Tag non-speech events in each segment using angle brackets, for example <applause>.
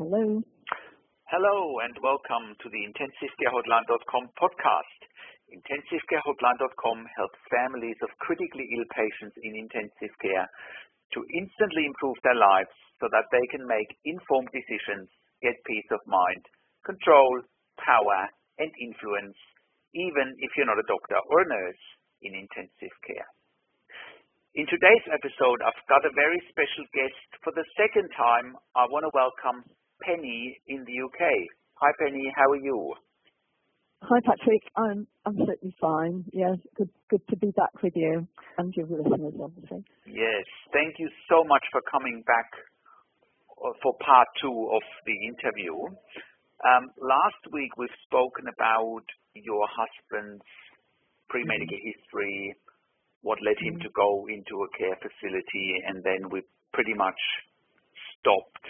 Hello. Hello and welcome to the IntensiveCareHotline.com podcast. IntensiveCareHotline.com helps families of critically ill patients in intensive care to instantly improve their lives so that they can make informed decisions, get peace of mind, control, power, and influence, even if you're not a doctor or a nurse in intensive care. In today's episode, I've got a very special guest. For the second time, I want to welcome Penny in the UK. Hi, Penny. How are you? Hi, Patrik. I'm certainly fine. Yes, good, good to be back with you and your listeners, obviously. Yes. Thank you so much for coming back uh, for part two of the interview. Um, last week, we've spoken about your husband's pre-medical mm-hmm. history, what led him mm-hmm. to go into a care facility, and then we pretty much stopped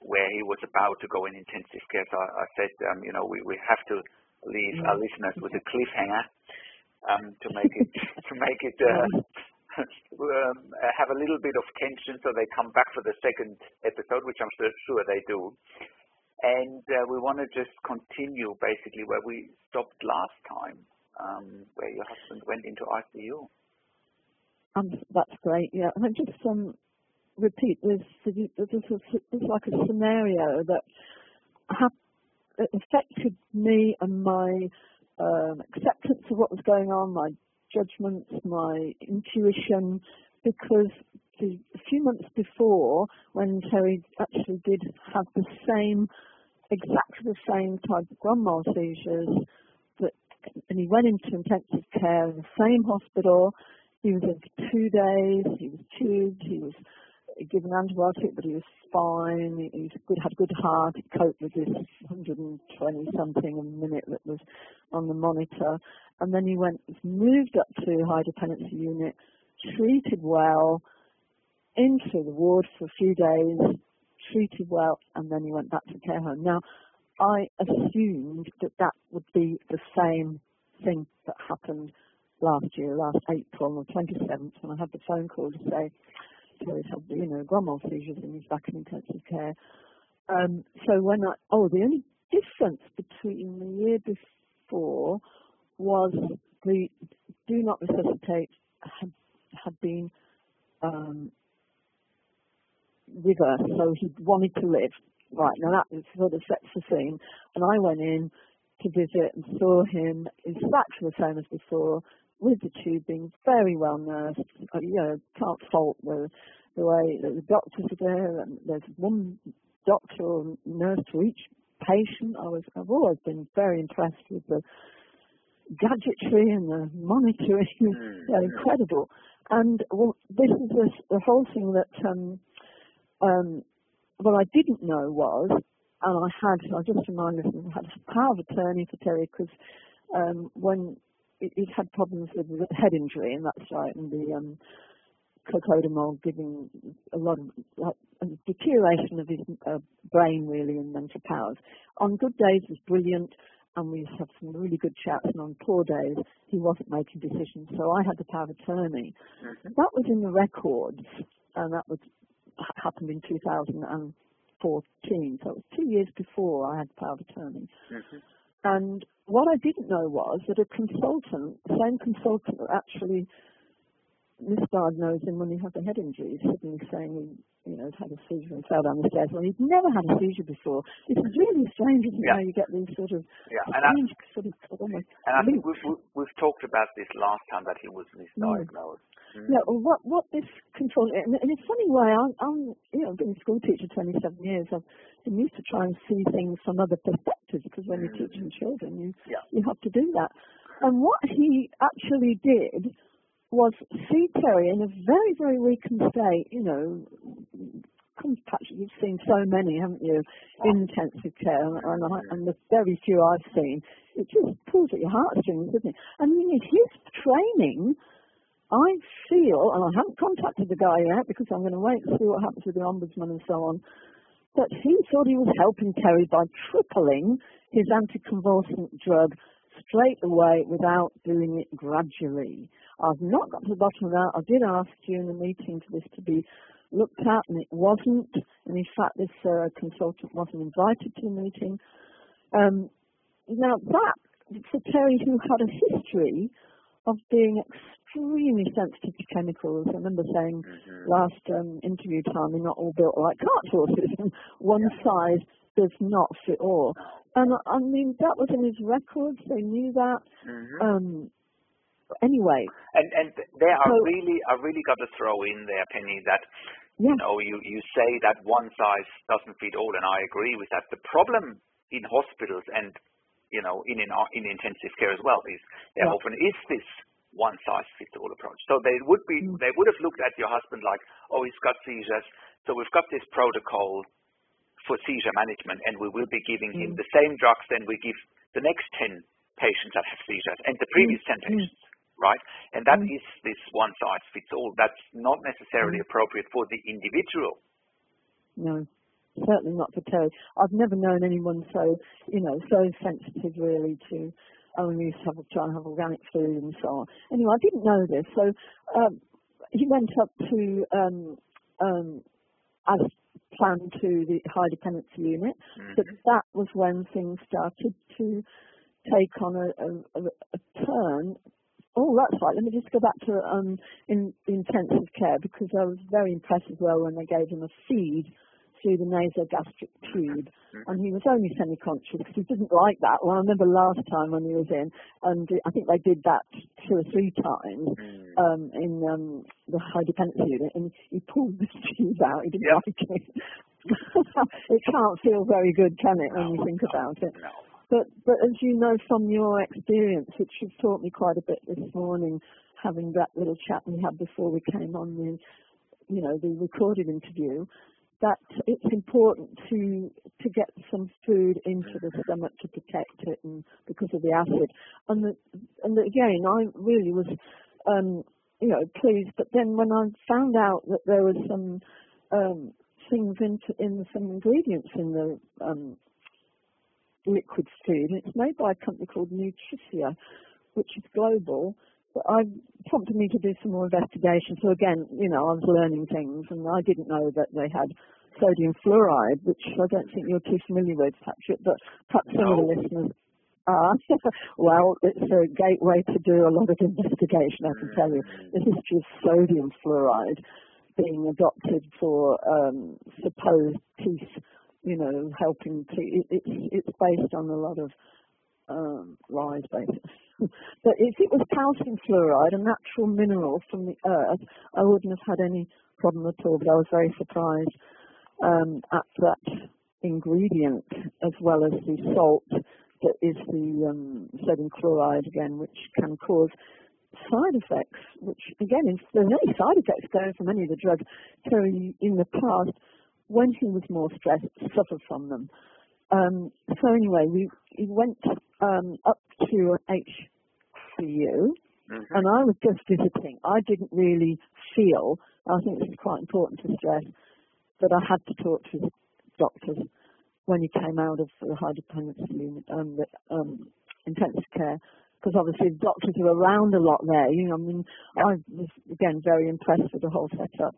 where he was about to go in intensive care. So I, I said, um, you know, we, we have to leave mm-hmm. our listeners with a cliffhanger um, to make it <laughs> to make it uh, <laughs> um, have a little bit of tension, so they come back for the second episode, which I'm sure, sure they do. And uh, we want to just continue basically where we stopped last time, um, where your husband went into ICU. Um, that's great. Yeah, and just um, repeat this. This is like a scenario that affected me and my um, acceptance of what was going on, my judgments, my intuition, because the, a few months before, when Terry actually did have the same, exactly the same type of grand mal seizures, that, and he went into intensive care in the same hospital, he was in for two days. He was tubed. He was given antibiotic, but he was fine. He, good, had a good heart. He coped with this 120 something a minute that was on the monitor. And then he went, moved up to high dependency unit, treated well, into the ward for a few days, treated well, and then he went back to care home. Now, I assumed that that would be the same thing that happened last year, last April, on the 27th, when I had the phone call to say Terry's had, you know, grand mal seizures and he's back in intensive care. Um, so when I, oh, the only difference between the year before was the do not resuscitate had, had been um, reversed, so he wanted to live. Right, now that sort of sets the scene. And I went in to visit and saw him exactly the same as before, with the tubing, very well nursed. Uh, you know, can't fault the the way that the doctors are there. And there's one doctor or nurse for each patient. I was I've always been very impressed with the gadgetry and the monitoring. <laughs> Mm. They're incredible. And well, this is the, the whole thing that um, um, what I didn't know was, and I had, I just reminded I had a power of attorney for Terry because um, when he'd had problems with head injury, and that's right, and the um, cocodamol giving a lot of like, a deterioration of his uh, brain really and mental powers. On good days was brilliant, and we have some really good chats, and on poor days he wasn't making decisions. So I had the power of attorney. Mm-hmm. That was in the records, and that was happened in 2014. So it was two years before I had the power of attorney. Mm-hmm. And what I didn't know was that a consultant, the same consultant actually misdiagnosed him when he had the head injury, suddenly saying you know, had a seizure and fell down the stairs when he'd never had a seizure before. It's really strange, isn't yeah. it, how you get these sort of yeah. and strange I, sort of almost. And I think we've, we've talked about this last time that he was misdiagnosed. Mm. Mm. Yeah, well, what what this control and in a funny way, I'm, I'm you know been a school teacher 27 years. I've been used to try and see things from other perspectives because when mm. you're teaching children, you yeah. you have to do that. And what he actually did was see Terry in a very, very weakened state, you know, you've seen so many, haven't you, in intensive care, and, and, and the very few I've seen, it just pulls at your heartstrings, doesn't it? And in his training, I feel, and I haven't contacted the guy yet because I'm going to wait and see what happens with the ombudsman and so on, but he thought he was helping Terry by tripling his anticonvulsant drug straight away without doing it gradually. I've not got to the bottom of that. I did ask you in the meeting for this to be looked at, and it wasn't. And in fact, this uh, consultant wasn't invited to the meeting. Um, now that for Terry, who had a history of being extremely sensitive to chemicals. I remember saying Mhm. last um, interview time, they're not all built like cart horses. One size does not fit all. And I- mean, that was in his records. They knew that. Mhm. Um, anyway, And and there are So- really I really got to throw in there, Penny, that yeah, you know you you say that one size doesn't fit all, and I agree with that. The problem in hospitals and you know in in, in intensive care as well is there Yeah. often is this one size fits all approach. So they would be Mm. they would have looked at your husband like, oh, he's got seizures, so we've got this protocol for seizure management, and we will be giving him Mm. the same drugs then we give the next ten patients that have seizures and the previous ten Mm. patients right? And that Mm. is this one size fits all. That's not necessarily Mm. appropriate for the individual. no, certainly not for Terry. I've never known anyone so, you know, so sensitive really to only have try and have organic food and so on. Anyway, I didn't know this, so um, he went up to um, um, as planned to the high dependency unit, but Mhm. that was when things started to take on a, a, a turn. Oh, that's right. Let me just go back to um, in, intensive care because I was very impressed as well when they gave him a feed through the nasogastric tube, and he was only semi-conscious because he didn't like that. Well, I remember last time when he was in, and I think they did that two or three times Mm. um, in um, the high dependency unit, and he pulled the tube out. He didn't Yep. like it. <laughs> it can't feel very good, can it, when you think about it? No. But but as you know from your experience, which you've taught me quite a bit this morning, having that little chat we had before we came on the, you know, the recorded interview, that it's important to to get some food into the stomach to protect it, and because of the acid. And the, and the, again, I really was, um, you know, pleased. But then when I found out that there was some um, things into in some ingredients in the um, liquid food. And It's made by a company called Nutricia, which is global. But I prompted me to do some more investigation. So again, you know, I was learning things, and I didn't know that they had sodium fluoride, which I don't think you're too familiar with, Patrik. But perhaps some of the listeners are. <laughs> well, it's a gateway to do a lot of investigation. I can tell you. The history of sodium fluoride being adopted for um, supposed teeth, you know, helping to. It, it's it's based on a lot of um, lies, <laughs> basically. but if it was calcium fluoride, a natural mineral from the earth, I wouldn't have had any problem at all. But I was very surprised um, at that ingredient as well as the salt that is the um, sodium chloride again, which can cause side effects, which again, there's any side effects going from any of the drugs, Terry in the past, when he was more stressed, suffered from them. Um, so anyway, we, we went um, up to HCU, Mhm. and I was just visiting. I didn't really feel, I think this is quite important to stress, that I had to talk to the doctors when he came out of the high dependency unit, um, the, um, intensive care, because obviously the doctors are around a lot there. You know, I mean, I was again very impressed with the whole setup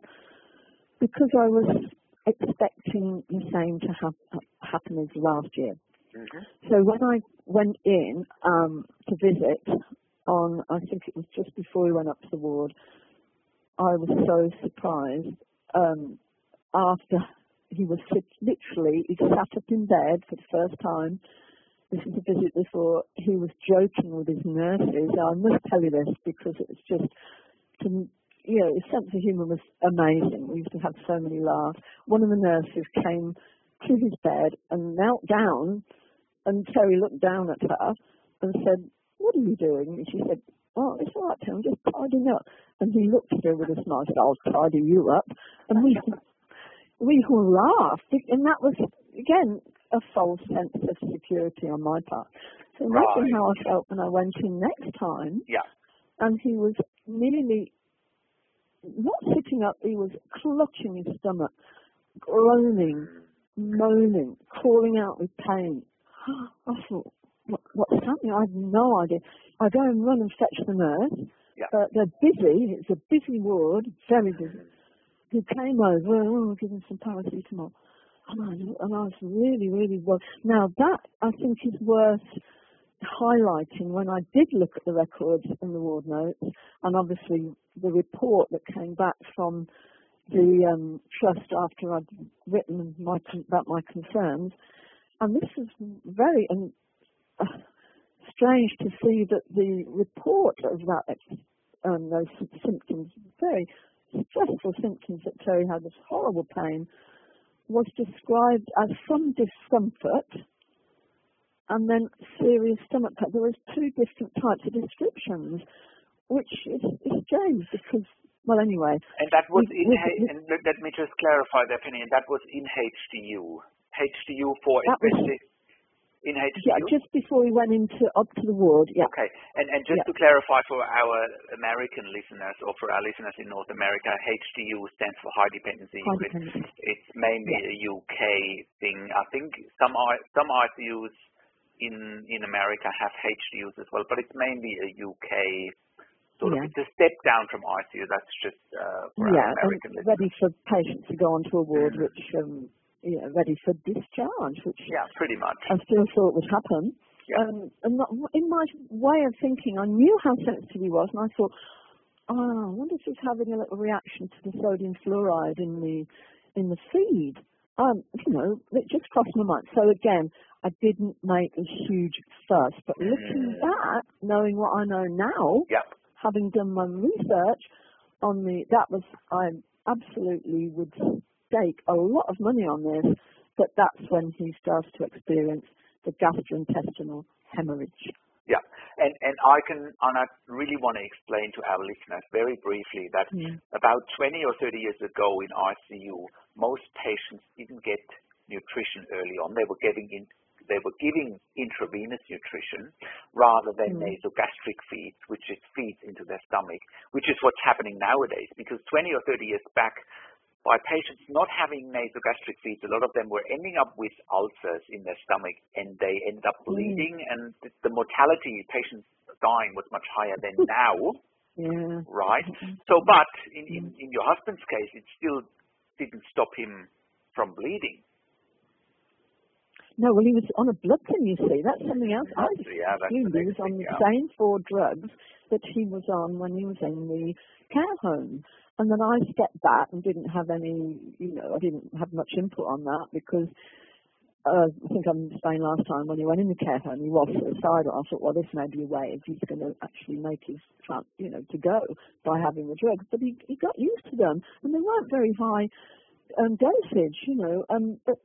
because I was expecting the same to hap- happen as last year. Mhm. So when I went in um, to visit on, I think it was just before we went up to the ward, I was so surprised um, after he was sit, literally, he sat up in bed for the first time. This is a visit before he was joking with his nurses. I must tell you this because it's just, to, you know, his sense of humour was amazing. We used to have so many laughs. One of the nurses came to his bed and knelt down and Terry looked down at her and said, what are you doing? And she said, oh, it's all right, Terry, I'm just tidying up. And he looked at her with a smile and said, I'll tidy you up. And we, <laughs> we all laughed. And that was, again, a false sense of security on my part. So imagine Right. how I felt when I went in next time Yeah. and he was nearly not sitting up, he was clutching his stomach, groaning, moaning, calling out with pain. <gasps> I thought, what, what's happening? I had no idea. I go and run and fetch the nurse. Yeah. Uh, they're busy. It's a busy ward, very busy. who came over, oh, give him some paracetamol. And I, and I was really, really well. Now that I think is worth highlighting when I did look at the records and the ward notes, and obviously the report that came back from the um, trust after I'd written my, about my concerns, and this is very um, uh, <sighs> strange to see that the report of that um, those symptoms, very stressful symptoms that Terry had, this horrible pain, was described as some discomfort and then serious stomach pain. There was two different types of descriptions, which is, is strange because, well, anyway. And that was in, and let me just clarify the opinion, that was in HDU. HDU for especially in HDU? Yeah, just before we went into up to the ward. Yeah. Okay, and and just yeah. to clarify for our American listeners or for our listeners in North America, HDU stands for high dependency high Dependency. It's mainly yeah. a UK thing. I think some some ICUs in in America have HDUs as well, but it's mainly a UK sort yeah. of. It's a step down from ICU. That's just uh, for yeah, American and ready for patients to go onto a ward, mm. which um, know, ready for discharge, which yeah, pretty much. I still thought would happen. Yeah. Um, and in my way of thinking, I knew how sensitive he was, and I thought, oh, I wonder if he's having a little reaction to the sodium fluoride in the in the feed. Um, you know, it just crossed my mind. So again, I didn't make a huge fuss, but looking mm. back, knowing what I know now, yep. having done my research on the, that was I absolutely would stake a lot of money on this, but that's when he starts to experience the gastrointestinal hemorrhage. Yeah, and and I can and I really want to explain to our listeners very briefly that yeah. about 20 or 30 years ago in ICU, most patients didn't get nutrition early on. They were getting in, they were giving intravenous nutrition rather than mm. nasogastric feeds, which is feeds into their stomach, which is what's happening nowadays. Because 20 or 30 years back, by patients not having nasogastric feeds, a lot of them were ending up with ulcers in their stomach and they ended up mm. bleeding mm. and the mortality, patients dying was much higher than <laughs> now. Yeah. Right? So, but in, in, in your husband's case, it still didn't stop him from bleeding. No, well, he was on a blood thin, you see. That's something else. I yeah, assumed he was on the same four drugs that he was on when he was in the care home. And then I stepped back and didn't have any, you know, I didn't have much input on that because uh, I think I am saying last time when he went in the care home, he was suicidal. I thought, well, this may be a way if he's going to actually make his, you know, to go by having the drugs. But he, he got used to them, and they weren't very high um, dosage, you know. Um, but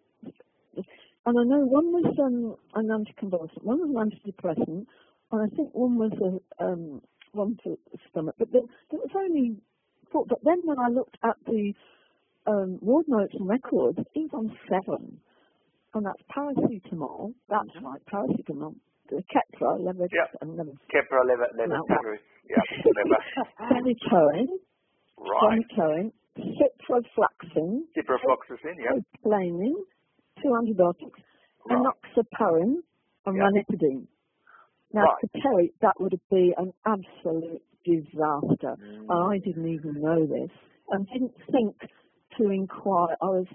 and I know one was um, an anticonvulsant, one was an antidepressant, and I think one was a um, one for the stomach. But there, there was only thought, but then when I looked at the um, ward notes and records, it was on seven. And that's paracetamol, that's mm-hmm. right, paracetamol, the Keppra, lever, yep. and lever. Keppra, lever, lever, lever, yeah, lever. Phenytoin, <laughs> right. Phenytoin, ciprofloxacin, ciprofloxacin, yeah. Planin, two antibiotics, right. enoxaparin, and yep. ranitidine. Now, right. to Terry, that would be an absolute disaster. Mm. I didn't even know this and didn't think to inquire. I was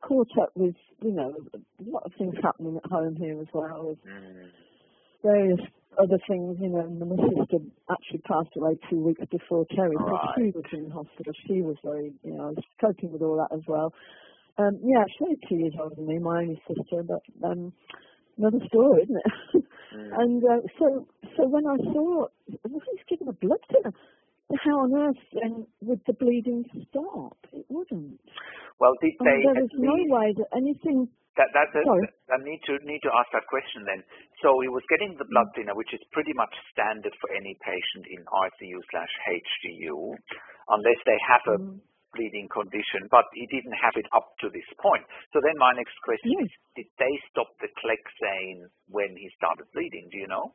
caught up with, you know, a lot of things happening at home here as well, with mm. various other things, you know, and my sister actually passed away two weeks before Terry, so she was in hospital. She was very, you know, I was coping with all that as well. Um, yeah, she's two years older than me, my only sister, but um, another story, isn't it? mm. <laughs> And uh, so, so when I saw, well, he's given a blood thinner. How on earth then would the bleeding stop? It wouldn't. Well, did they? There was no way that anything. That, that, that, Sorry. I need to need to ask that question then. So he was getting the blood thinner, which is pretty much standard for any patient in ICU slash HDU, unless they have a mm bleeding condition, but he didn't have it up to this point. So then my next question yes. is, did they stop the Clexane when he started bleeding? Do you know?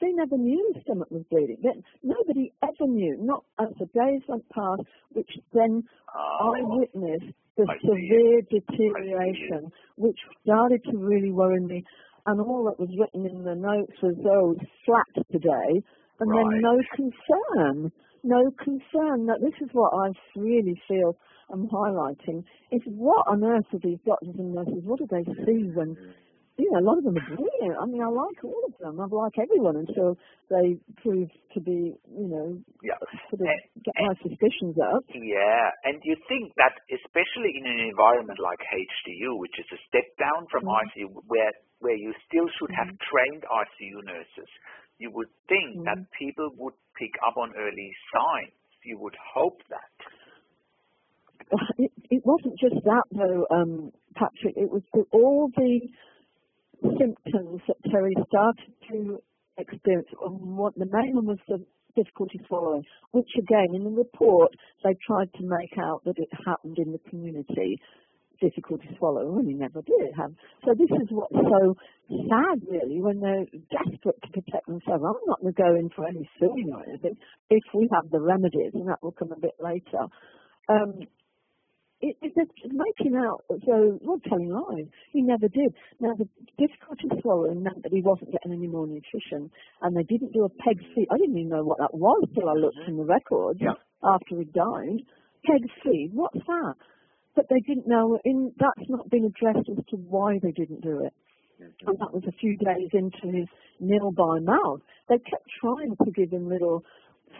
They never knew his stomach was bleeding. nobody ever knew, not as the days went past, which then oh, I witnessed the I severe deterioration, which started to really worry me. And all that was written in the notes was, oh, flat today, and right. then no concern no concern. That this is what I really feel I'm highlighting is what on earth are these doctors and nurses? What do they see when you know, a lot of them are brilliant. I mean, I like all of them. I like everyone until they prove to be, you know, Yeah. sort of And- get my suspicions up. Yeah, and you think that especially in an environment like HDU, which is a step down from Mhm. ICU, where where you still should have Mhm. trained ICU nurses, you would think that Mhm. people would pick up on early signs. You would hope that. It, it wasn't just that though, um, Patrik. It was the, all the symptoms that Terry started to experience. And what the main one was the difficulty swallowing, which again in the report they tried to make out that it happened in the community. Difficulty swallowing, and he never did have. So this is what's so sad, really, when they're desperate to protect themselves. I'm not going to go in for any suing or anything if we have the remedies, and that will come a bit later. Um, it, it, it's making out as though, not telling lies, he never did. Now, the difficulty swallowing meant that he wasn't getting any more nutrition, and they didn't do a peg feed. I didn't even know what that was till I looked in the records Yeah. after he died. Peg feed, what's that? But they didn't know, in, that's not been addressed as to why they didn't do it. And that was a few days into his nil by mouth. They kept trying to give him little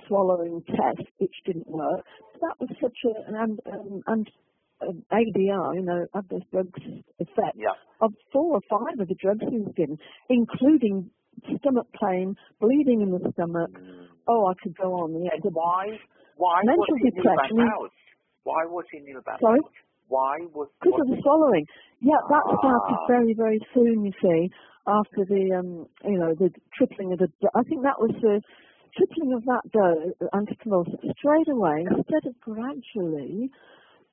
swallowing tests, which didn't work. That was such a, an and, um, and um, ADR, you know, adverse drugs effect Yeah. of four or five of the drugs he was given, including stomach pain, bleeding in the stomach. Oh, I could go on. Yeah. And why? Why Mental was he depression. Why was he Neil Van Sorry? Why was? Because of the swallowing. Yeah, that started Ah. very, very soon, you see, after the, um, you know, the tripling of the, I think that was the tripling of that dose, anticonvulsant, straight away, instead of gradually,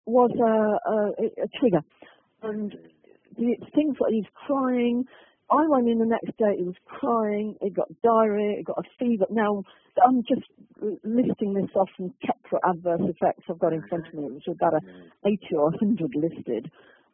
was a, a, a trigger. And the things like he's crying, I went in the next day, he was crying, he got diarrhea, he got a fever. Now, I'm just listing this off from Keppra adverse effects I've got in front of me, which is about a 80 or 100 listed.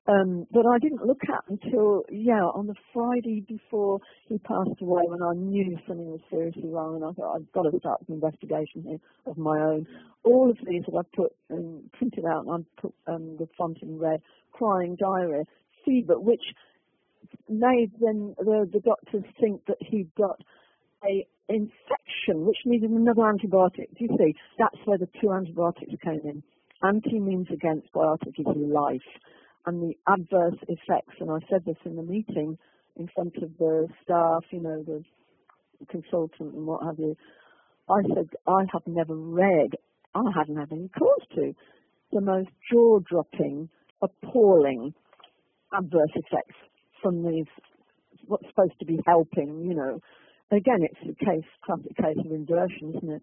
Um, but I didn't look at until, yeah, on the Friday before he passed away when I knew something was seriously wrong and I thought I've got to start an investigation here of my own. All of these that I've put and printed out and I've put um, the font in red, crying, diarrhea, fever, which made then the, the doctors think that he'd got a infection which needed another antibiotic. Do you see? That's where the two antibiotics came in. Anti means against, biotic is life. And the adverse effects, and I said this in the meeting in front of the staff, you know, the consultant and what have you, I said, I have never read, I hadn't had any cause to, the most jaw-dropping, appalling adverse effects from these, what's supposed to be helping, you know. Again, it's a case, classic case of inversion, isn't it?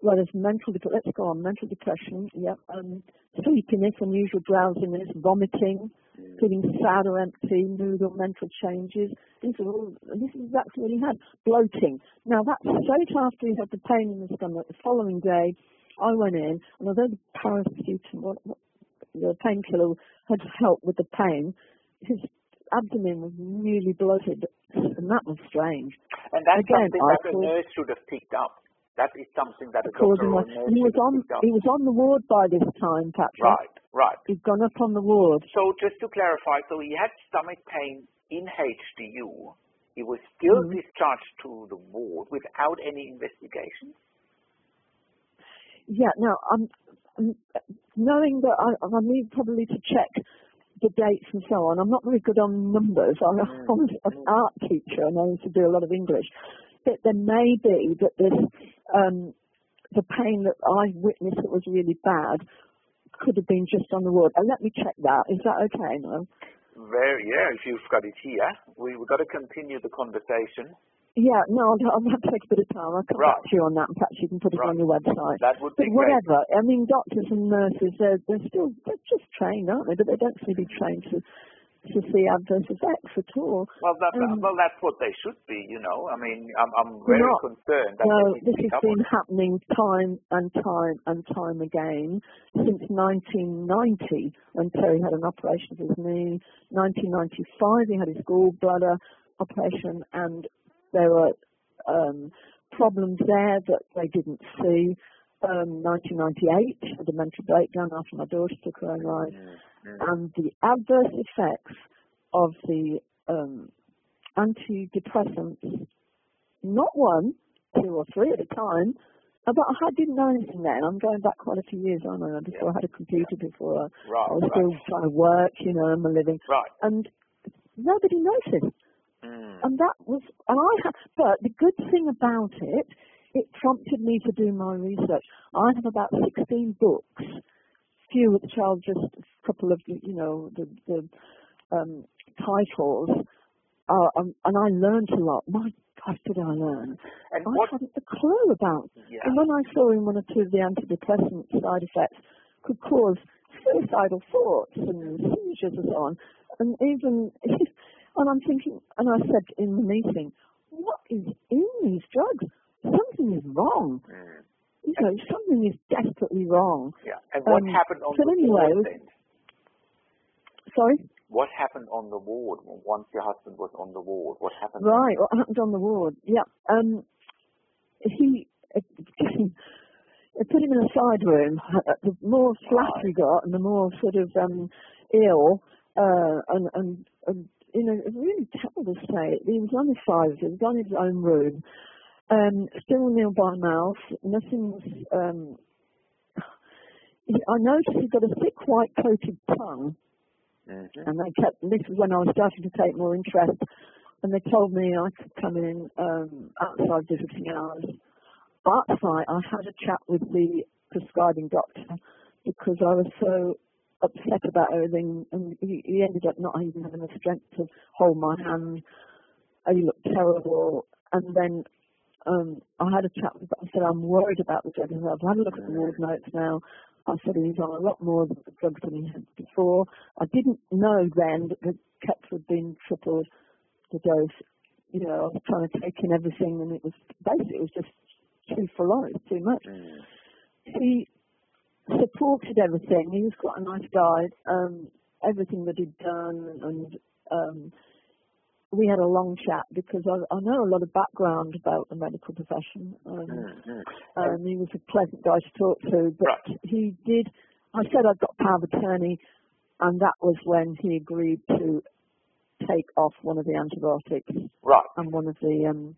Whereas mental, dep- let's go on, mental depression, yep, um, sleepiness, unusual drowsiness, vomiting, feeling sad or empty, mood or mental changes. These are all, this is exactly what he had. Bloating. Now that's straight after he had the pain in the stomach. The following day, I went in, and although the paracetamol, the painkiller had helped with the pain, his abdomen was really bloated, and that was strange. And that's Again, something that a thought- nurse should have picked up. That is something that a doctor or a nurse he was should have on, picked up. he was on the ward by this time, Patrik. Right, right. He'd gone up on the ward. So just to clarify, so he had stomach pain in HDU. He was still Mhm. discharged to the ward without any investigation. Yeah, now I'm, I'm knowing that I, I need probably to check the dates and so on. I'm not very good on numbers. I'm, Mm. <laughs> I was an art teacher and I used to do a lot of English. But there may be that this, um, the pain that I witnessed that was really bad could have been just on the ward. Uh, let me check that. Is that okay, no? Very, yeah, if you've got it here. We, we've got to continue the conversation. Yeah, no, I'll, I'll have to take a bit of time. I'll come back to you on that and perhaps you can put it Right. on your website. That would But be great. whatever, I mean, doctors and nurses, they're, they're still, they're just trained, aren't they? But they don't seem to be trained to, to see adverse effects at all. Well, that, Um, well, that's what they should be, you know. I mean, I'm, I'm very not. concerned that No, this has been happening time and time and time again since 1990 when Terry had an operation of his knee. 1995 he had his gallbladder operation and there were um, problems there that they didn't see. um, 1998, had a mental breakdown after my daughter took her own life, Mm. and the adverse effects of the um, antidepressants, not one, two or three at a time, uh, but I didn't know anything then. I'm going back quite a few years, aren't I? Before I had a computer, before I, Right, I was right, still trying to work, you know, and my living, right. and nobody noticed. Mm. And that was, and I had, but the good thing about it, it prompted me to do my research. I have about 16 books, a few which I'll just, a couple of, you know, the, the um, titles, uh, um, and I learned a lot. My God, did I learn. And I what? hadn't a clue about. Yeah. And when I saw in one or two of the antidepressant side effects could cause suicidal thoughts and seizures and so on, and even, <laughs> and I'm thinking, and I said in the meeting, what is in these drugs? Something is wrong. Mm. You know, something is desperately wrong. Yeah. And what Um, happened on but the anyway, ward then? Sorry? What happened on the ward once your husband was on the ward? What happened? Right, what happened on the ward? Yeah. Um, he, uh, <laughs> they put him in a side room. <laughs> The more flat he got and the more sort of um, ill uh, and, and, and, know, a really terrible state. He was on his side, he was on his own room, um, still nil by mouth, nothing was, um, I noticed he got a thick white coated tongue Mhm. and they kept this was when I was starting to take more interest and they told me I could come in um outside visiting hours. Why I had a chat with the prescribing doctor because I was so upset about everything and he, he ended up not even having the strength to hold my hand. Oh, you look terrible and then um I had a chat with him. I said I'm worried about the drugs. I've had a look at the ward notes now. I said he's on a lot more drugs than he had before. I didn't know then that the Keps had been tripled the dose. You know, I was trying to take in everything and it was basically it was just too full on, too much. Mm. He supported everything. He was quite a nice guy. Um, everything that he'd done and um we had a long chat because I, I know a lot of background about the medical profession. Um, Mm. Mm. um, he was a pleasant guy to talk to, but Right. he did. I said I'd got power of attorney, and that was when he agreed to take off one of the antibiotics Right. and one of the. Um,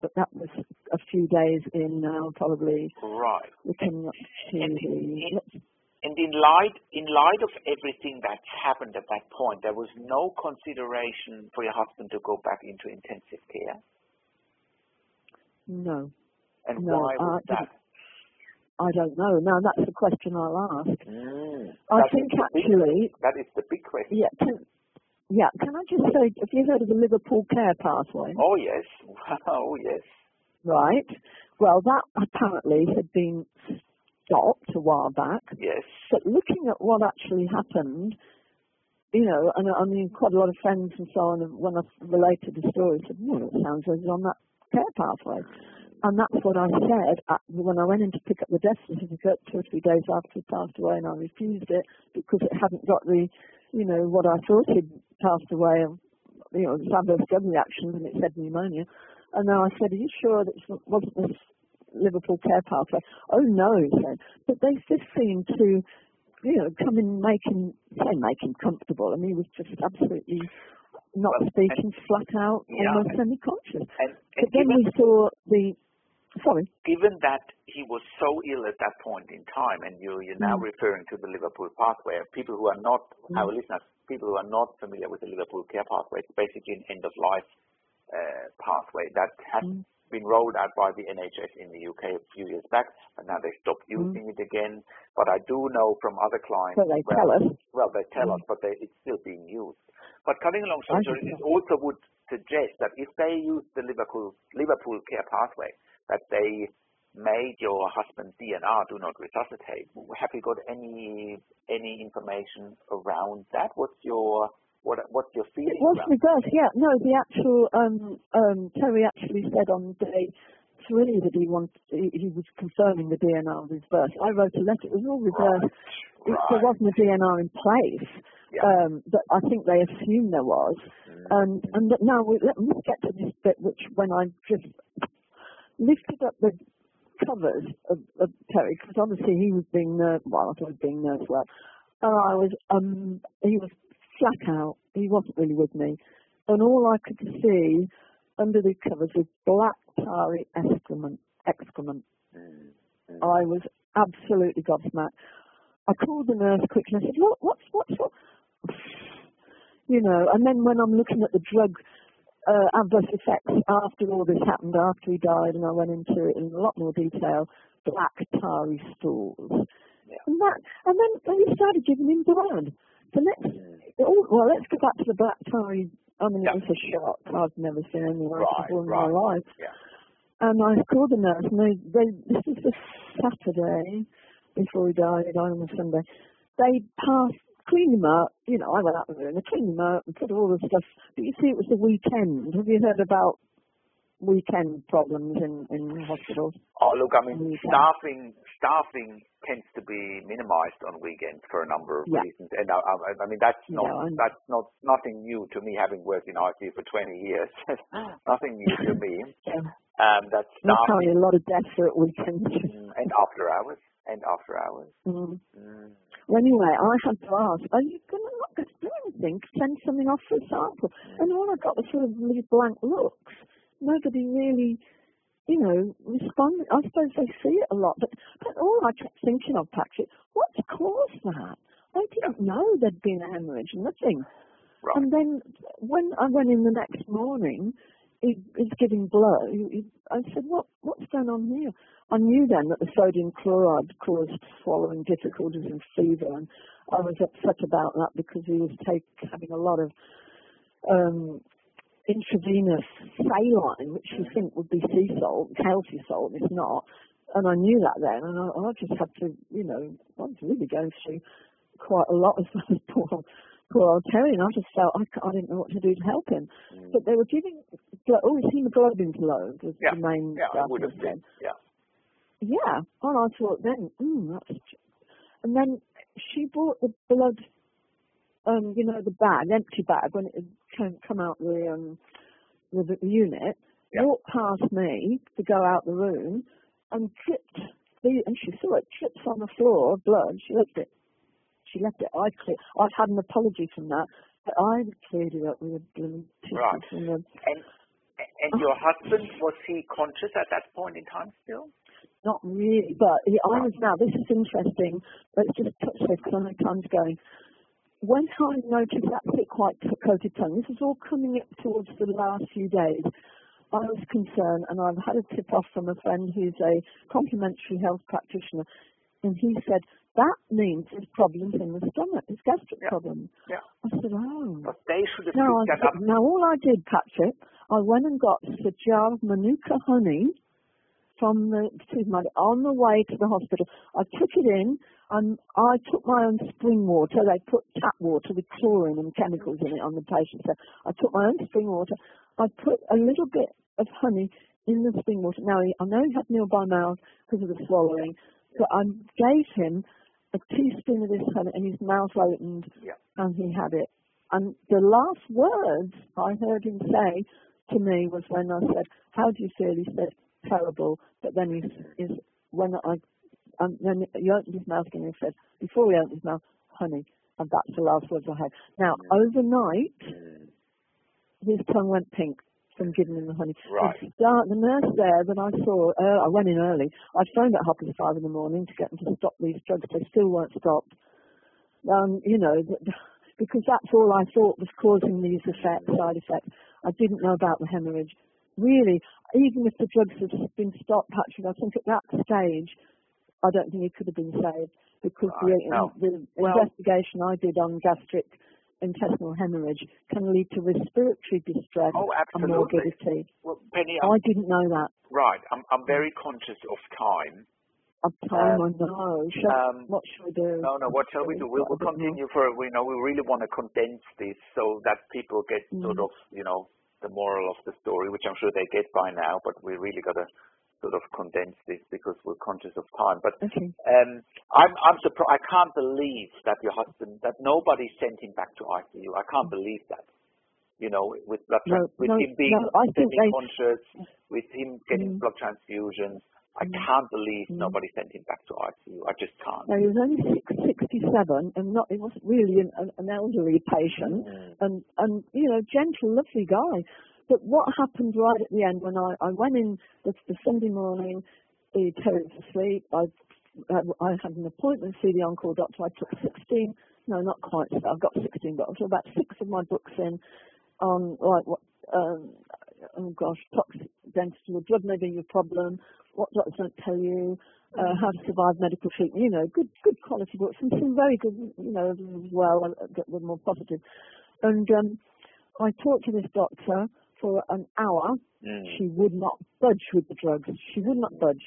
but that was a few days in now, probably Right. looking up to And- the. And in light in light of everything that's happened at that point, there was no consideration for your husband to go back into intensive care. No, And No, why was I that? I don't know. Now that's the question I'll ask. Mm. I think the big- actually, that is the big question. yeah. Yeah, can I just say, have you heard of the Liverpool Care Pathway? Oh yes. <laughs> Oh yes. Right. Well, that apparently had been stopped a while back. Yes. But looking at what actually happened, you know, and I mean, quite a lot of friends and so on, when I related the story, said, hmm, well, it sounds like he's on that care pathway. And that's what I said at, when I went in to pick up the death certificate two or three days after he passed away, and I refused it because it hadn't got the, you know, what I thought he'd passed away of, you know, adverse drug reactions, and it said pneumonia. And then I said, are you sure that it wasn't this Liverpool care pathway? Oh no, he said. But they just seemed to, you know, come and make him, say make him comfortable, and he was just absolutely not Well, speaking, flat out, Yeah. almost semi-conscious. And, and But then we saw the, sorry, given that he was so ill at that point in time, and you, you're now Mm. referring to the Liverpool pathway, people who are not, Mm. our listeners, people who are not familiar with the Liverpool care pathway, it's basically an end-of-life uh, pathway that has Mm. been rolled out by the NHS in the UK a few years back, but now they stopped Mm. using it again. But I do know from other clients, so they well, tell us. well, they tell Mm. us, but they, it's still being used. But cutting along I short, story, see. it also would suggest that if they use the Liverpool Liverpool care pathway, that they made your husband's DNR do not resuscitate. Have you got any any information around that? What's your what what's your feeling? It was reversed, yeah. No, the actual, um, um, Terry actually said on day three that he wanted, he, he was confirming the DNR was reversed. I wrote a letter, it was all reversed. It, there wasn't a DNR in place, Yeah. um, but I think they assumed there was. Mm. And, and that now we, let me get to this bit which when I just lifted up the covers of, of Terry because obviously he was being nursed. Well, I thought he was being nursed well, and I was. Um, he was flat out. He wasn't really with me, and all I could see under the covers was black tarry excrement. Excrement. Mm. I was absolutely gobsmacked. I called the nurse quickly. I said, "Look, what's what's what?" <sighs> You know, and then when I'm looking at the drug uh, adverse effects after all this happened, after he died, and I went into it in a lot more detail. Black tarry stools, Yeah. and that, and then he started giving him blood. The next, oh, well, let's go back to the black tarry. I mean, Yeah. it was a shock. I've never seen anything like Right, before in right. my life. Yeah. And I called the nurse, and they, they this was the Saturday before he died. On the Sunday. They passed, cleaned him up. You know, I went out the room, they cleaned him up and put all the stuff. But you see, it was the weekend. Have you heard about weekend problems in in hospitals? Oh, look, I mean, staffing staffing tends to be minimized on weekends for a number of Yeah. reasons, and I, I, I mean that's not I know. that's not nothing new to me, having worked in ICU for 20 years. <laughs> nothing new to me. <laughs> Yeah. Um, that Apparently, staffing a lot of deaths at weekends. mm, and after hours and after hours. Mm. Mm. Well, anyway, I had to ask, are you going to not do anything? Send something off for a sample? And all I got was sort of really blank looks. Nobody really, you know, responded. I suppose they see it a lot, but, but all I kept thinking of, Patrik, what's caused that? I didn't know there'd been a hemorrhage, nothing. Right. And then when I went in the next morning, he was giving blood. He, he, I said, "What? What's going on here?" I knew then that the sodium chloride caused swallowing difficulties and fever, and I was upset about that because he was take, having a lot of um, intravenous saline, which you think would be sea salt, healthy salt. It's not, and I knew that then, and I, I just had to, you know, I was really going through quite a lot of <laughs> as poor poor old Terry, and I just felt I, I didn't know what to do to help him. Mm. But they were giving, oh, his hemoglobin's low was Yeah. the main yeah, it would have been. Yeah. yeah, and I thought then, mm, that's. And then she brought the blood, um, you know, the bag, empty bag, when it had come, come out the um, the, the unit, Yeah. walked past me to go out the room, and tripped. The, and she saw it trips on the floor, of blood. She left it. She left it. I clear. I'd had an apology from that, but I cleared it up with a blooming Right. the And and your husband was he conscious at that point in time still? Not really, but he, I was now. This is interesting. Let's just touch this because I know time's going. When I noticed that thick white t- coated tongue, this is all coming up towards the last few days. I was concerned, and I've had a tip off from a friend who's a complementary health practitioner, and he said that means there's problems in the stomach, there's gastric Yeah. problems. Yeah. I said, oh. But they should have Now, I, up. now all I did, Patrik, I went and got a jar of Manuka honey from the supermarket on the way to the hospital. I took it in and I took my own spring water. They put tap water with chlorine and chemicals in it on the patient. So I took my own spring water. I put a little bit of honey in the spring water. Now, I know he had nil by mouth because of the swallowing, but I gave him a teaspoon of this honey and his mouth opened Yeah. and he had it. And the last words I heard him say to me was when I said, "How do you feel?" He said, "Terrible." But then he is when I and then he opened his mouth again and he said, before he opened his mouth, "Honey," and that's the last words I had. Now overnight, his tongue went pink from giving him the honey. Right. The, nurse there that I saw, uh, I went in early. I phoned at half past five in the morning to get them to stop these drugs. They still weren't stopped. Um, you know, because that's all I thought was causing these effects, side effects. I didn't know about the hemorrhage. Really, even if the drugs had been stopped, Patrik, I think at that stage, I don't think he could have been saved because Right, the, no. the Well- investigation I did on gastric intestinal hemorrhage can lead to respiratory distress Oh, and absolutely. morbidity. Well, Penny, I'm, I didn't know that. right. I'm I'm very conscious of time. Of time, Um, I know. Shall, Um, what should we do? No, no. What shall we do? We'll, we'll continue for. We know we really want to condense this so that people get sort Mm. of, you know, the moral of the story, which I'm sure they get by now. But we really got to sort of condense this because we're conscious of time. But Okay. um, I'm I'm surprised. I can't believe that your husband, that nobody sent him back to ICU. I can't believe that. You know, with blood No, with no, him being no, I think they- with him getting Mm. blood transfusions. I Mm. can't believe Mm. nobody sent him back to ICU. I just can't. No, he was only six, 67 and not, he wasn't really an, an, an elderly patient Mm. and, and, you know, gentle, lovely guy. But what happened right at the end when I, I went in the, the Sunday morning, he Terry was asleep, I, I had an appointment to see the on-call doctor, I took 16, no, not quite, I've got 16, but I took about six of my books in on, like, what, um, oh gosh, toxic or drug may be your problem, what doctors don't tell you, uh, how to survive medical treatment, you know, good good quality books and some very good, you know, as well, uh, that were more positive. And um, I talked to this doctor for an hour. Mm. She would not budge with the drugs. She would not budge.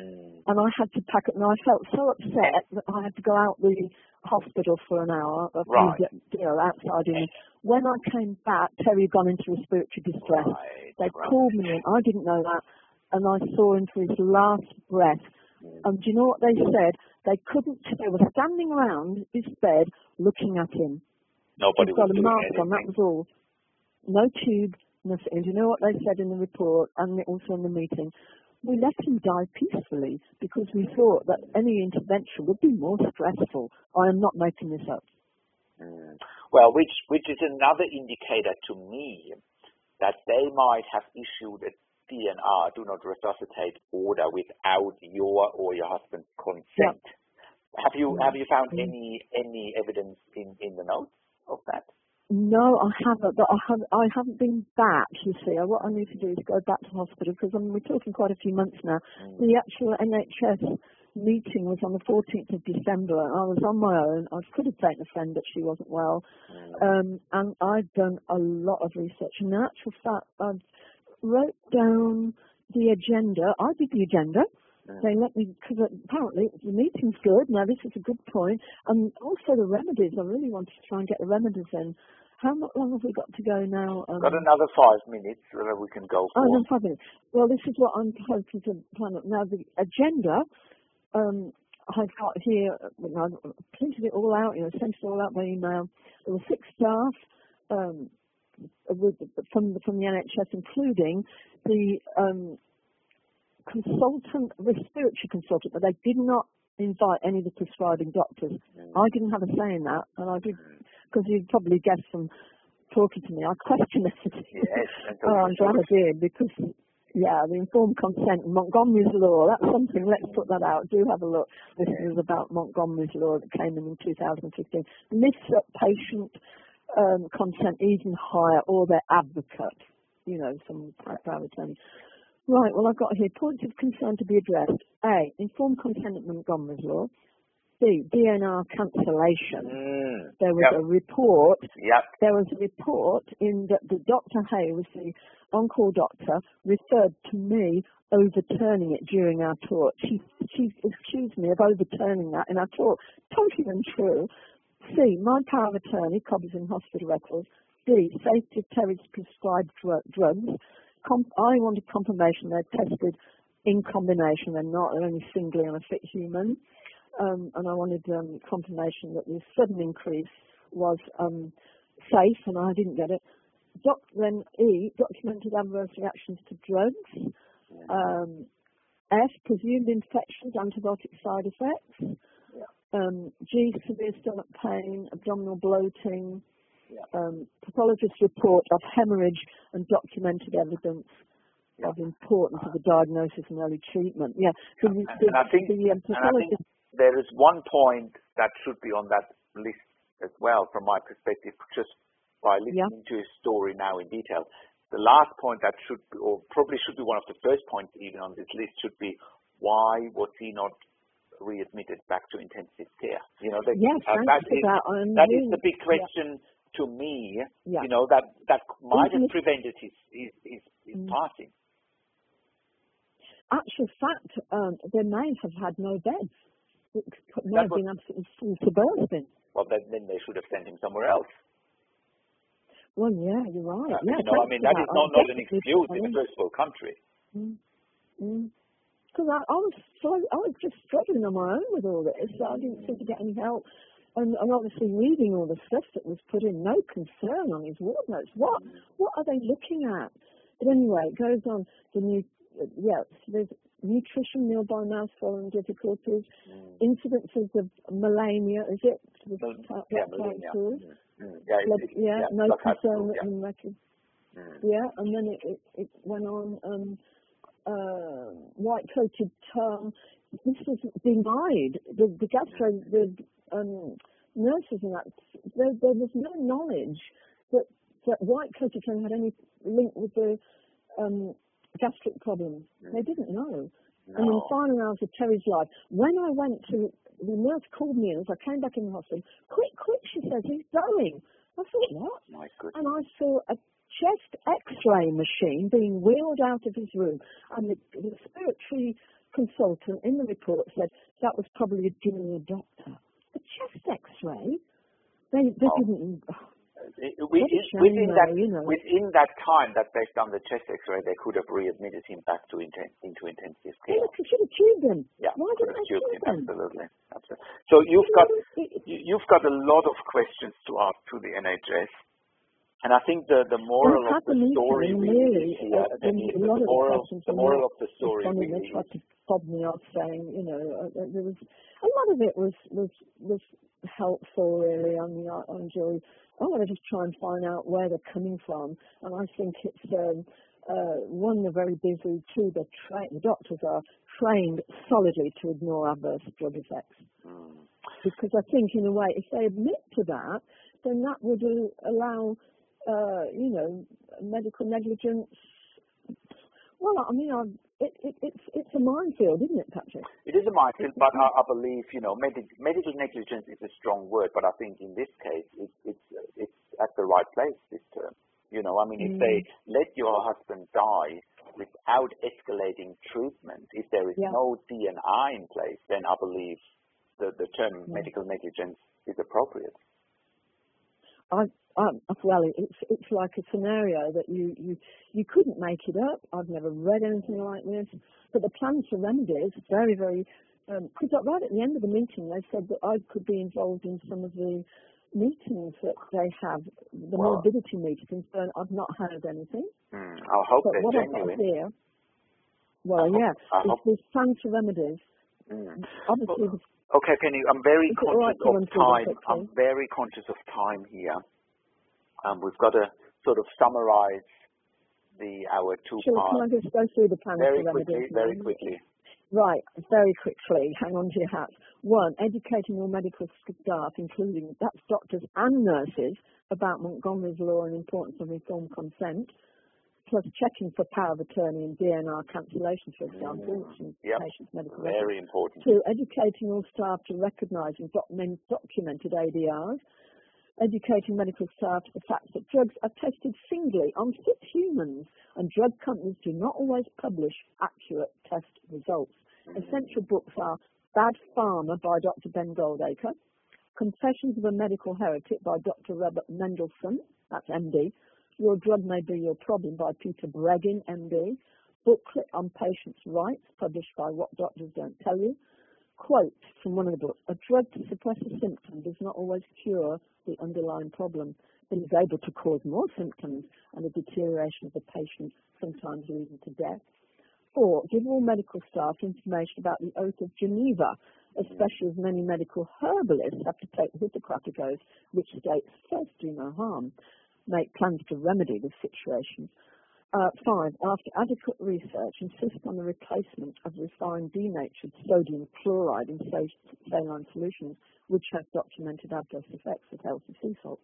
Mm. And I had to pack up, and I felt so upset that I had to go out the hospital for an hour, of Right. you know, outside. In. When I came back, Terry had gone into respiratory distress. Right, They right. called me in. I didn't know that. And I saw him for his last breath. Mm. And do you know what they said? They couldn't, they were standing around his bed looking at him. Nobody He's got a mask on, that was all. No tube, And you know what they said in the report and also in the meeting? We let him die peacefully because we thought that any intervention would be more stressful. I am not making this up. Mm. Well, which which is another indicator to me that they might have issued a DNR, do not resuscitate order without your or your husband's consent. Have you have you found Mm. any any evidence in in the notes of that? No, I haven't, but I haven't, I haven't been back, you see. What I need to do is go back to hospital because I mean, we're talking quite a few months now. Mm. The actual NHS meeting was on the 14th of December and I was on my own. I could have taken a friend, but she wasn't well. Mm. Um, and I've done a lot of research. In actual fact, I wrote down the agenda. I did the agenda. They let me, because apparently the meeting's good. Now, this is a good. And also the remedies. I really wanted to try and get the remedies in. How much long have we got to go now? Um, Got another five minutes that we can go for. Oh, no, five minutes. Well, this is what I'm hoping to plan up. Now, the agenda, um, I've got here, well, I've printed it all out, you know, sent it all out by email. There were six staff um, with, from, the, from the NHS, including the um, consultant, respiratory consultant, but they did not invite any of the prescribing doctors. Mm. I didn't have a say in that, and I did, because you'd probably guessed from talking to me, I questioned everything. Yes, <laughs> Oh, I'm glad I did because, yeah, the informed consent Montgomery's law, that's something, let's put that out. Do have a look. This is about Montgomery's law that came in in 2015. Lifts up patient um, consent even higher or their advocate, you know, some power of attorney. Right, well, I've got here points of concern to be addressed. A, informed consent at Montgomery's law. B, DNR cancellation. Mm. There was Yep. a report Yep. there was a report in that the Dr. Hay was the on-call doctor referred to me overturning it during our talk. She, she accused me of overturning that in our talk. Totally untrue. C, my power of attorney, copies in hospital records. D, safety of Terry's prescribed dru- drugs. Com- I wanted confirmation they're tested in combination, they're not only singly on a fit human. Um, and I wanted um, confirmation that the sudden increase was um, safe, and I didn't get it. Doc, then E, documented adverse reactions to drugs. Um, F, presumed infections, antibiotic side effects. Um, G, severe stomach pain, abdominal bloating. Um, pathologist report of hemorrhage and documented evidence of importance of the diagnosis and early treatment. Yeah, so the, And- the, and I think- the um, And I think there is one point that should be on that list as well, from my perspective, just by listening to his story now in detail. The last point that should, be, or probably should be one of the first points even on this list, should be why was he not readmitted back to intensive care? You know, that, yes, uh, that is that. Is the big question to me. Yeah. You know, that that might have prevented his his his, his Mm. passing. actual fact, um, they may have had no beds. It may have been absolutely full to bursting. Well, then, then they should have sent him somewhere else. Well, yeah, you're right. Uh, Yeah, you know, I mean, for that is not, not an excuse in a first world country. Mm. Mm. Because I, I was so I was just struggling on my own with all this. So I didn't seem to get any help. And, and obviously reading all the stuff that was put in, no concern on his ward notes. What what are they looking at? But anyway, it goes on. The new yeah, there's nutrition, meal by mouth swallowing difficulties, Mm. incidences of malaria. Is it? The Mel- type- yeah, malaria. Mm. Mm. Yeah, Blood- it- it- yeah, no concern yeah. the record. Mm. Yeah, and then it, it, it went on, um, uh, white coated term. This was denied. The, the gastro, the um, nurses and that, there, there was no knowledge that, that white coated tongue had any link with the um, gastric problems. They didn't know. And in the final hours of Terry's life, when I went to, the nurse called me as I came back in the hospital, quick, quick, she says, he's dying. I thought, what? My goodness. and I saw a chest x-ray machine being wheeled out of his room and the, the respiratory consultant in the report said that was probably a junior doctor. A chest x-ray? They, they Oh. didn't, uh, It- what we- a it- shame within though, that you know. within that time that they've done the chest X-ray, they could have readmitted him back to inten- into intensive care. They should have tubed him. Yeah, Why could didn't have they tubed tube him. Absolutely, absolutely. So you've got know, it- you- you've got a lot of questions to ask to the NHS, and I think the the moral of the the story really really, is here. a the lot of the moral the moral of the story really to fob me off saying, you know, uh, uh, there was a lot of it was was was helpful really. Mean, I, I enjoy. I want to just try and find out where they're coming from, and I think it's um, uh, one they're very busy. Two, they're tra- the doctors are trained solidly to ignore adverse drug effects Mm. because I think in a way, if they admit to that, then that would uh, allow, uh, you know, medical negligence. Well, I mean, I, it, it, it's it's a minefield, isn't it, Patrik? It is a minefield, but I, I believe you know medic, medical negligence is a strong word, but I think in this case it, it's it's at the right place. This term, you know, I mean, if they let your husband die without escalating treatment, if there is Yeah. no DNR in place, then I believe the the term Yeah. medical negligence is appropriate. I, I, well, it's it's like a scenario that you you you couldn't make it up. I've never read anything like this. But the plans for remedies very very. Because right at the end of the meeting, they said that I could be involved in some of the meetings that they have, the Well- morbidity meetings. But I've not heard anything. Hmm. I hope But they're what I've got genuine. here, well, I hope- yeah, I it's hope- this plans for remedies. Hmm. Obviously, Well, Okay, Penny, I'm very Is it all right conscious run of time. I'm very conscious of time here. Um, we've got to sort of summarize the our two Sure, can I just go through the plans very quickly. Very quickly. Right, very quickly, hang on to your hats. One, educating all medical staff, including that's doctors and nurses, about Montgomery's law and importance of informed consent, plus checking for power of attorney and DNR cancellation, for example, which in Yep. patients' medical records. Very important. Two, educating all staff to recognise and document, documented ADRs. Educating medical staff to the fact that drugs are tested singly on fit humans and drug companies do not always publish accurate test results. Mm-hmm. Essential books are Bad Pharma by Dr. Ben Goldacre, Confessions of a Medical Heretic by Dr. Robert Mendelsohn, that's MD, Your Drug May Be Your Problem by Peter Breggin, MD, Booklet on Patients' Rights, published by What Doctors Don't Tell You, quote from one of the books, a drug to suppress a symptom does not always cure the underlying problem, but is able to cause more symptoms and a deterioration of the patient, sometimes leading to death. Four, give all medical staff information about the Oath of Geneva, especially as many medical herbalists have to take the Hippocratic Oath, which states first do no harm. Make plans to remedy this situation. Uh, five, after adequate research, insist on the replacement of refined denatured sodium chloride in saline solutions, which have documented adverse effects of healthy sea salt.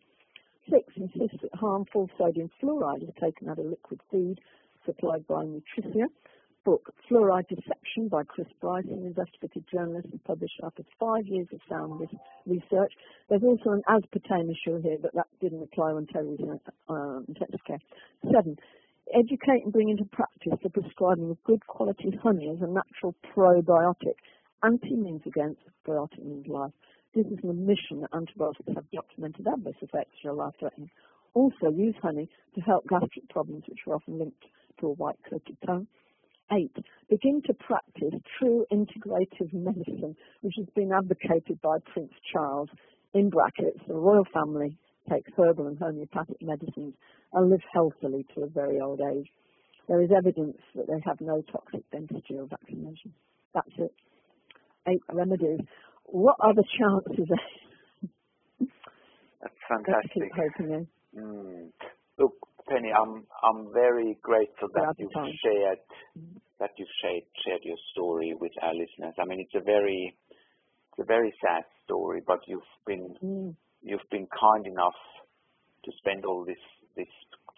Six, insist that harmful sodium fluoride is taken out of liquid feed supplied by Nutricia. Book Fluoride Deception by Chris Bryson, an investigative journalist published after five years of sound research. There's also an aspartame issue here, but that didn't apply when Terry was in uh, intensive care. Seven, educate and bring into practice the prescribing of good quality honey as a natural probiotic. Anti means against, biotic means life. This is an admission that antibiotics have documented adverse effects which are life threatening. Also, use honey to help gastric problems which are often linked to a white coated tongue. Eight, begin to practice true integrative medicine, which has been advocated by Prince Charles in brackets, the royal family takes herbal and homeopathic medicines and live healthily to a very old age. There is evidence that they have no toxic dentistry or vaccination. That's it. Eight remedies. What are the chances? That's fantastic. <laughs> keep hoping in. Mm. Look, Penny, I'm I'm very grateful that you've shared that you've shared shared your story with our listeners. I mean, it's a very it's a very sad story, but you've been mm. you've been kind enough to spend all this this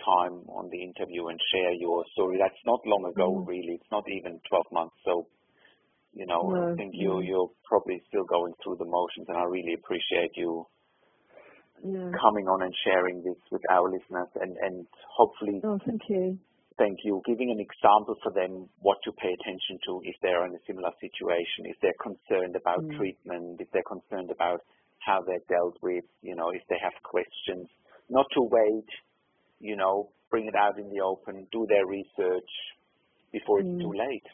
time on the interview and share your story. That's not long ago, mm. really. It's not even 12 months. So, you know, no. I think you you're probably still going through the motions, and I really appreciate you yeah. coming on and sharing this with our listeners, and and hopefully. Oh, thank you. Thank you. Giving an example for them what to pay attention to if they're in a similar situation, if they're concerned about mm. treatment, if they're concerned about how they're dealt with, you know, if they have questions, not to wait you know, bring it out in the open, do their research before it's mm. too late.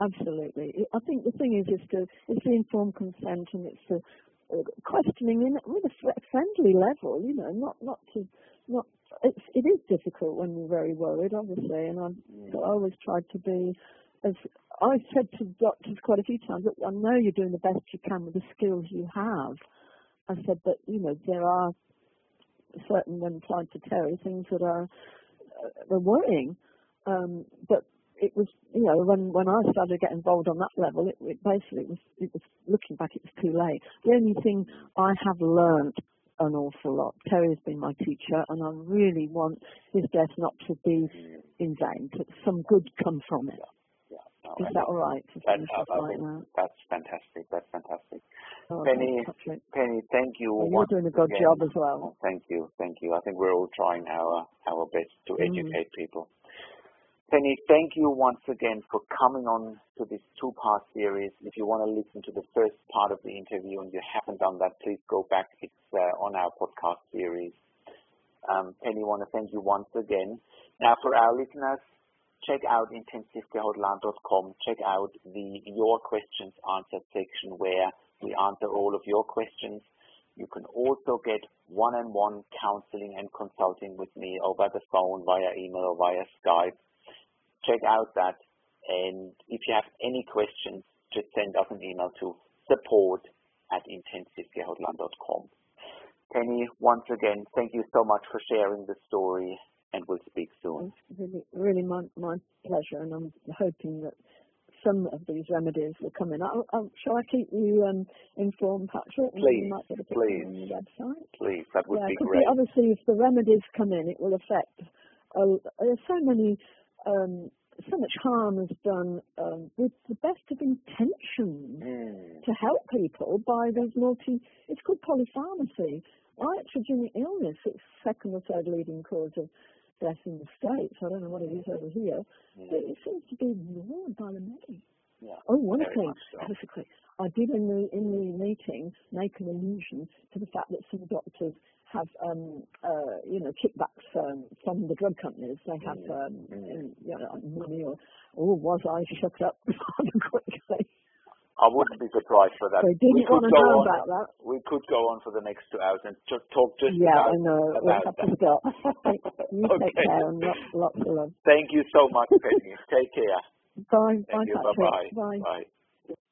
Absolutely. I think the thing is, is to it's the informed consent and it's the questioning in with a friendly level. You know, not not to not. It's it is difficult when you're very worried, obviously, and I've. I always tried to be as I've said to doctors quite a few times. Look, I know you're doing the best you can with the skills you have. I said, but you know, there are certain when applied to Terry things that are uh, worrying. Um, but it was, you know, when when I started to get involved on that level, it, it basically was, it was looking back, it was too late. The only thing I have learned an awful lot. Terry has been my teacher, and I really want his death not to be in vain. To some good come from it. Is that all right? That's, like that? that's fantastic. That's fantastic. Oh, Penny, Penny, thank you. Well, you're doing a good again. job as well. Thank you, thank you. I think we're all trying our our best to mm. educate people. Penny, thank you once again for coming on to this two-part series. If you want to listen to the first part of the interview and you haven't done that, please go back. It's uh, on our podcast series. Um, Penny, want to thank you once again. Now, for our listeners, check out intensivecarehotline.com. Check out the Your Questions Answered section where we answer all of your questions. You can also get one-on-one counseling and consulting with me over the phone, via email, or via Skype. Check out that. And if you have any questions, just send us an email to support at intensivecarehotline.com. Penny, once again, thank you so much for sharing the story and we'll speak soon. It's really, really my, my pleasure, and I'm hoping that some of these remedies will come in. I'll, I'll, shall I keep you um, informed, Patrik? Please, you might get a please, on the website. Please, that would yeah, be great. Obviously, if the remedies come in, it will affect. Uh, there's so many. Um, so much harm is done um, with the best of intentions mm. to help people by those multi. It's called polypharmacy. Iatrogenic illness, it's second or third leading cause of death in the States. I don't know what it is over here. Mm. But it seems to be ignored by the many. Yeah, oh, one thing, so. I did in the in the meeting make an allusion to the fact that some doctors have, um, uh, you know, kickbacks um, from the drug companies. They have, mm. um, mm. you know, money or, or was I shut up <laughs> rather quickly? I wouldn't be surprised for that. They didn't want to know on, about that. We could go on for the next two hours and just talk just yeah, about, I know. about we'll have that. to stop. <laughs> you okay. take care and lots, lots of love. Thank you so much, Penny. take care. Bye. Thank Bye. Bye. Bye.